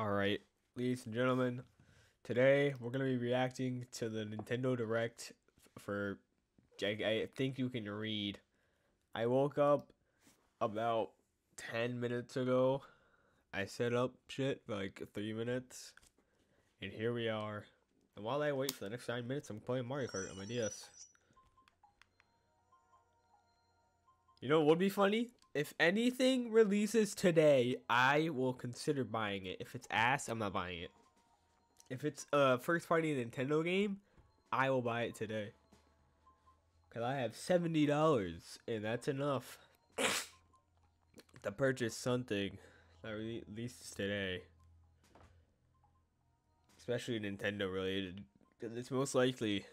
Alright, ladies and gentlemen, today we're going to be reacting to the Nintendo Direct for, I, I think you can read. I woke up about 10 minutes ago. I set up shit like 3 minutes. And here we are. And while I wait for the next 9 minutes, I'm playing Mario Kart on my DS. You know what would be funny? If anything releases today, I will consider buying it. If it's ass, I'm not buying it. If it's a first party Nintendo game, I will buy it today. Cause I have seventy dollars, and that's enough to purchase something that releases today. Especially Nintendo related, because it's most likely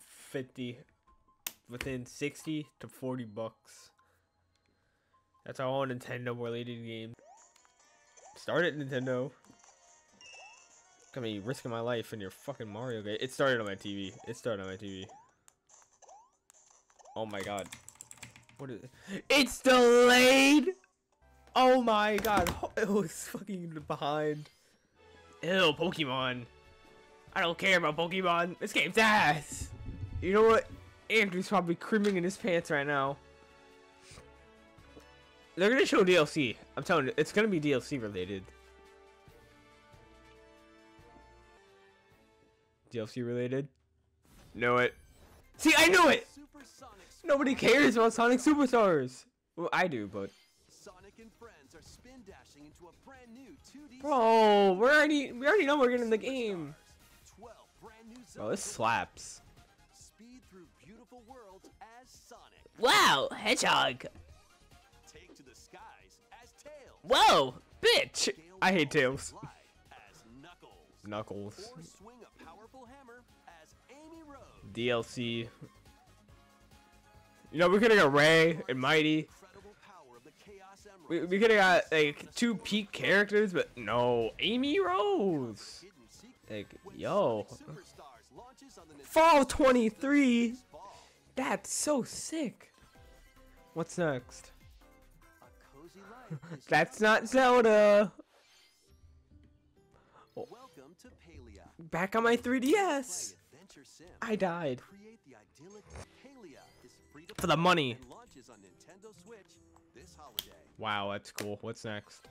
fifty within 60 to 40 bucks. That's all Nintendo related games. Started Nintendo. Got me risking my life in your fucking Mario game. It started on my TV. It started on my TV. Oh my god. What is it? It's delayed! Oh my god. It was fucking behind. Ew, Pokemon. I don't care about Pokemon. This game's ass. You know what? Andrew's probably creaming in his pants right now. They're gonna show DLC. I'm telling you, it's gonna be DLC related. DLC related? Know it. See, I knew it! Nobody cares about Sonic Superstars! Well, I do, but... Sonic and friends are spin dashing into a brand new 2D Bro, we already we already know we're getting the game. Oh, this slaps. Speed through beautiful worlds as Sonic. Wow, Hedgehog. Whoa, bitch! I hate Tails. Knuckles. DLC. You know, we could have got Ray and Mighty. We, we could have got like two peak characters, but no, Amy Rose. Like, yo. Fall 23. That's so sick. What's next? That's not Zelda. Oh. Back on my 3DS. I died. For the money. Wow, that's cool. What's next?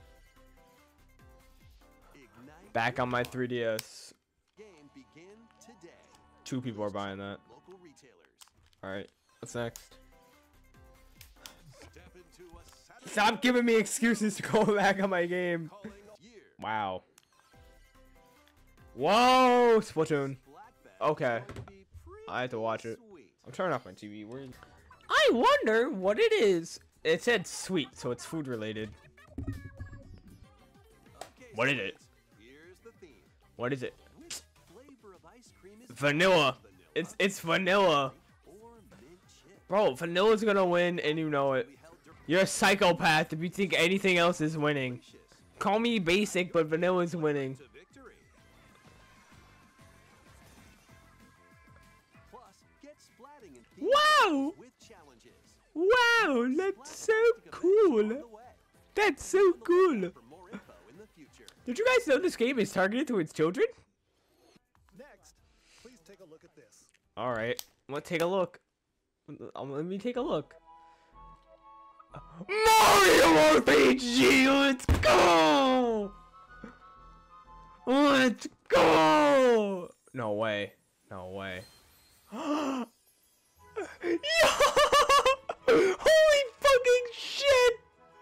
Back on my 3DS. Two people are buying that. Alright, what's next? Stop giving me excuses to go back on my game. Wow. Whoa, Splatoon. Okay. I have to watch it. I'm turning off my TV. Where? I wonder what it is. It said sweet, so it's food related. What is it? What is it? Vanilla. It's it's vanilla. Bro, vanilla's gonna win and you know it. You're a psychopath if you think anything else is winning. Call me basic, but Vanilla's winning. Wow! Wow, that's so cool. That's so cool. Did you guys know this game is targeted towards children? Next, please take a look at this. All right, take a look. Let me take a look. Mario RPG, let's go! Let's go! No way. No way. Yo! Holy fucking shit!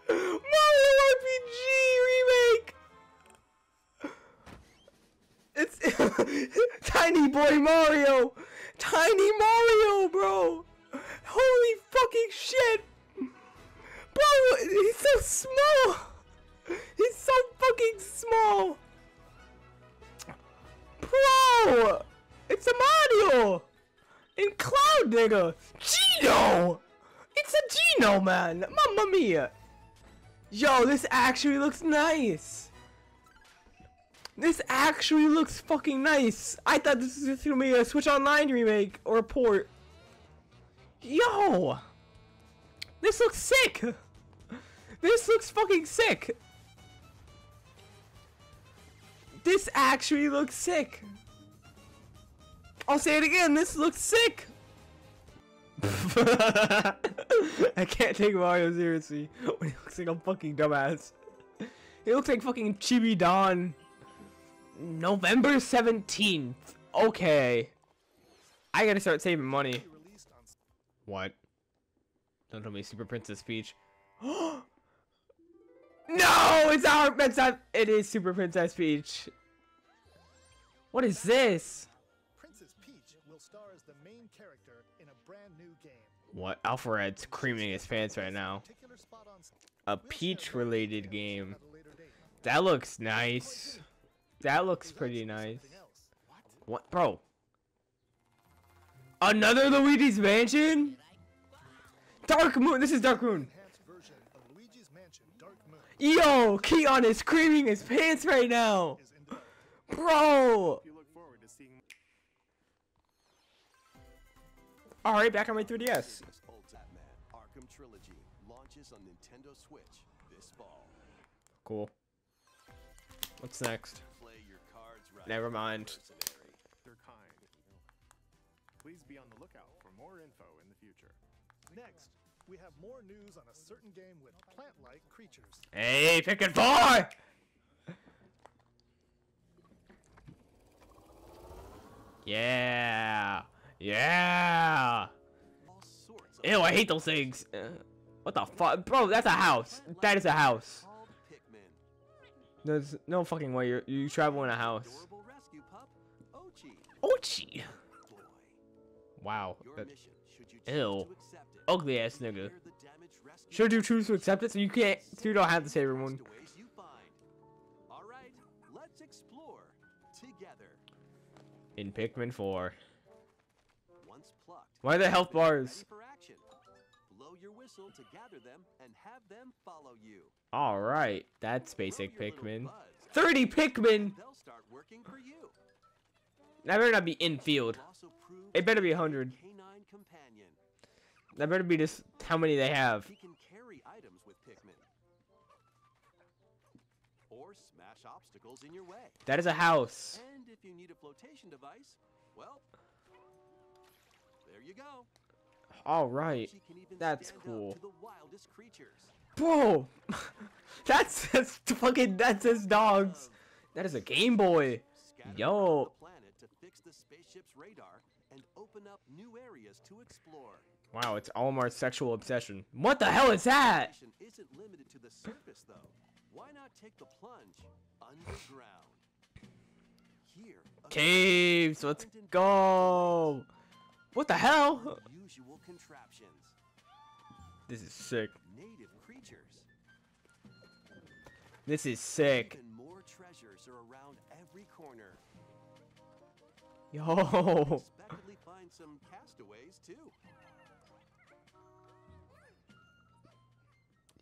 Mario RPG remake! It's Tiny Boy Mario! Tiny Mario, bro! Holy fucking shit! He's so small. He's so fucking small. Bro, it's a Mario. In Cloud, nigga. Geno. It's a Geno, man. Mamma mia. Yo, this actually looks nice. This actually looks fucking nice. I thought this was just gonna be a Switch Online remake or a port. Yo. This looks sick! This looks fucking sick! This actually looks sick. I'll say it again. This looks sick. I can't take Mario seriously when he looks like a fucking dumbass. He looks like fucking Chibi Don. November 17th. Okay. I gotta start saving money. What? Don't tell me Super Princess Peach. no! It's our not it is Super Princess Peach. What is this? Princess Peach will star as the main character in a brand new game. What? Alfred's creaming his pants right now. Particular spot on s- A We'll share peach more related game. at a later date. That looks nice. That looks pretty nice. What, bro? Another Luigi's Mansion? Dark Moon. This is Dark Moon. Enhanced version of Luigi's Mansion Dark Moon Yo, Keon is creaming his pants right now. is in development. Bro. You look forward to seeing Alright, back on my 3DS. This old Arkham Trilogy launches on Nintendo Switch this fall. Cool. What's next? Play your cards right. Never mind. They're kind. Please be on the lookout for more info in the future. Next, we have more news on a certain game with plant-like creatures. Hey, pick it four! Yeah. Yeah. All Ew, I hate those things. Uh, what the fuck? Bro, that's a house. That is a house. There's no fucking way you're, you travel in a house. Adorable rescue Oatchi. Oatchi. Wow. that- mission, should you choose Ew. Ugly ass nigga. the Should you choose to accept it? So you can't. So you don't have to save everyone. castaways you find. All right, let's explore together. In Pikmin 4. Once plucked. Why there health bars? Blow your whistle to gather them and have them follow you. Alright, that's basic Pikmin. 30 Pikmin! They'll start working for you. That better not be infield. It better be your 100. That better be just how many they have. He can carry items with Pikmin. Or smash obstacles in your way. That is a house. And if you need a flotation device, well, there you go. Can even That's cool. to the wildest creatures. Bro! that's, that's fucking. That's his dogs. That is a Game Boy. Yo. Around the planet to fix the spaceship's radar and open up new areas to explore. Wow, it's Olimar's sexual obsession. What the hell is that? Isn't limited to the surface, though. Why not take the plunge underground? Here, Caves, let's go. What the hell? This is sick. native creatures. This is sick. Even more treasures are around every corner. Yo.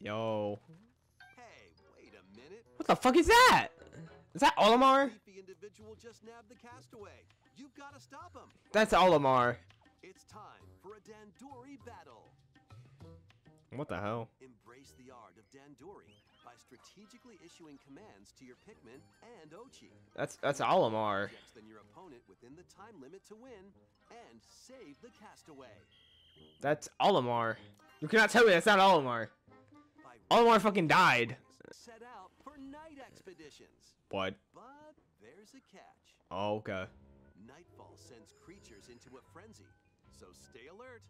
Yo. Hey, wait a minute. What the fuck is that? Is that Olimar? Leafy individual just nabbed the castaway. You've got to stop him. That's Olimar. It's time for a Dandori battle. What the hell? Embrace the art of Dandori by strategically issuing commands to your Pikmin and Oatchi. That's that's Olimar. Than your opponent within the time limit to win and save the castaway. That's Olimar. You cannot tell me that's not Olimar. Olimar fucking died. set out for night expeditions. What? But there's a catch. Oh, okay. Nightfall sends creatures into a frenzy. So stay alert.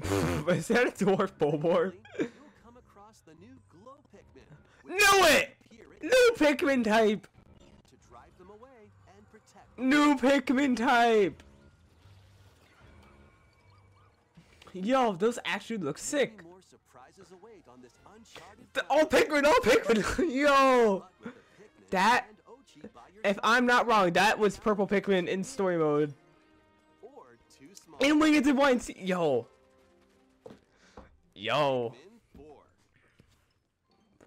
is that a dwarf Bulborb? You'll come across the new Glow Pikmin. Knew it! New Pikmin type! to drive them away and protect them. New Pikmin type! Yo, those actually look sick. The, planet. all Pikmin, all Pikmin! Yo! But with the Pikmin That- and Oatchi by your If I'm not wrong, that was purple Pikmin in story mode. or too small. In Winged and Wine Yo. Yo.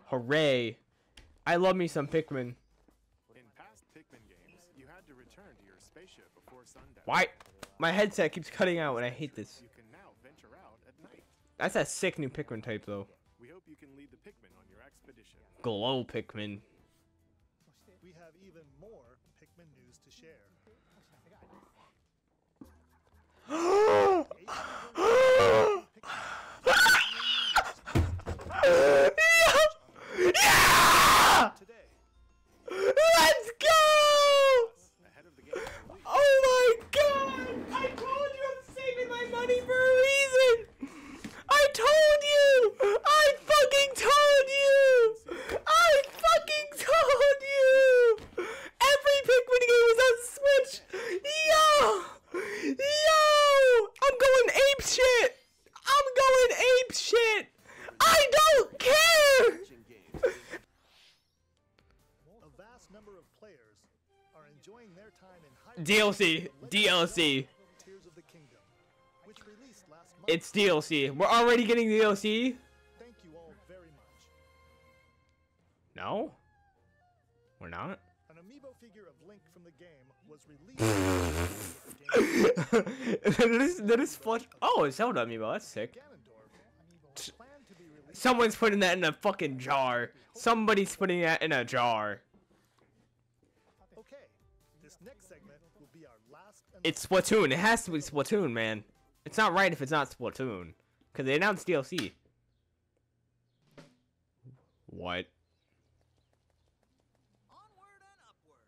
Hooray. I love me some Pikmin. In past Pikmin games, you had to return to your spaceship before sundown. Why? My headset keeps cutting out and I hate this. That's a sick new Pikmin type though. We hope you can lead the Pikmin on your expedition. Glow Pikmin. We have even share. yeah! Today, Let's go! Ahead of the game release. Oh my god! I told you I'm saving my money for a reason! I told you! I fucking told you! I fucking told you! Every Pikmin game was on Switch! Yo! Yo! I'm going ape shit! I'm going ape shit! I don't care! Action games. a vast number of players are enjoying their time in DLC, DLC. Tears of the Kingdom, which released last month. It's DLC. We're already getting DLC? Thank you all very much. No? We're not? An amiibo figure of Link from the game was released. that is that is fun. Oh, it's Zelda amiibo. That's sick. Ganondorf planned to be released. Someone's putting that in a fucking jar. Somebody's putting that in a jar. It's Splatoon. It has to be Splatoon, man. It's not right if it's not Splatoon. Because they announced DLC. What?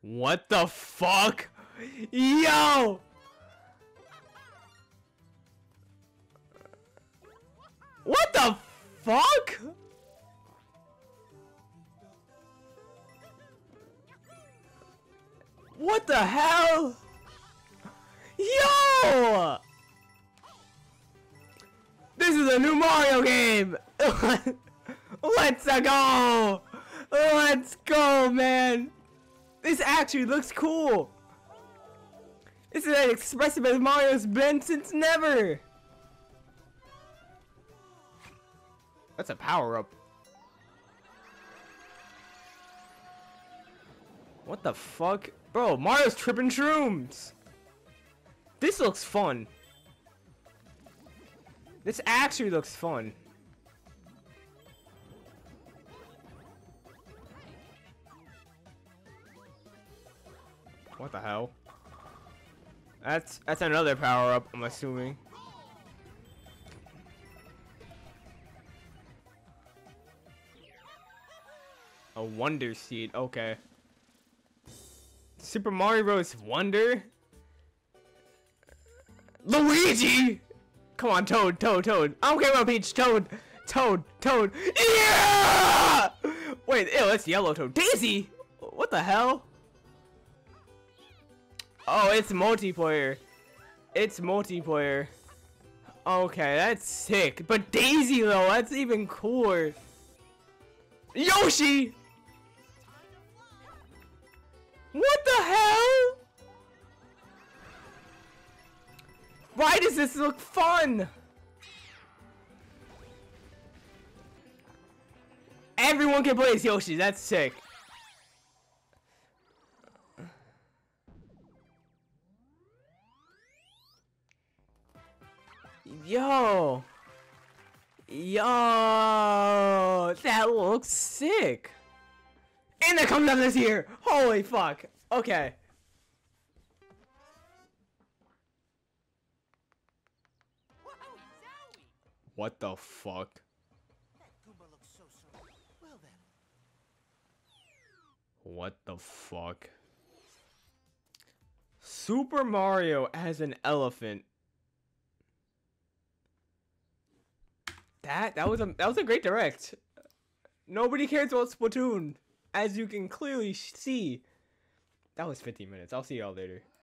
What the fuck? Yo! What the fuck? What the hell? This is a new Mario game! Let's go! Let's go, man! This actually looks cool! This is as expressive as Mario's been since never! That's a power up. What the fuck? Bro, Mario's tripping shrooms! This looks fun. This actually looks fun. What the hell? That's that's another power up, I'm assuming. A Wonder Seed, okay. Super Mario Bros. Wonder? Luigi! Come on, Toad, Toad, Toad. I don't care about Peach, Toad, Toad, Toad. Yeah! Wait, ew, that's Yellow Toad. Daisy! What the hell? Oh, it's multiplayer. It's multiplayer. Okay, that's sick. But Daisy, though, that's even cooler. Yoshi! What the hell? Why does this look fun? Everyone can play as Yoshi. That's sick. Yo. Yo. That looks sick. And it comes out this year. Holy fuck. Okay. What the fuck? What the fuck? Super Mario as an elephant. That that was a that was a great direct. Nobody cares about Splatoon, as you can clearly see. That was 15 minutes. I'll see y'all later.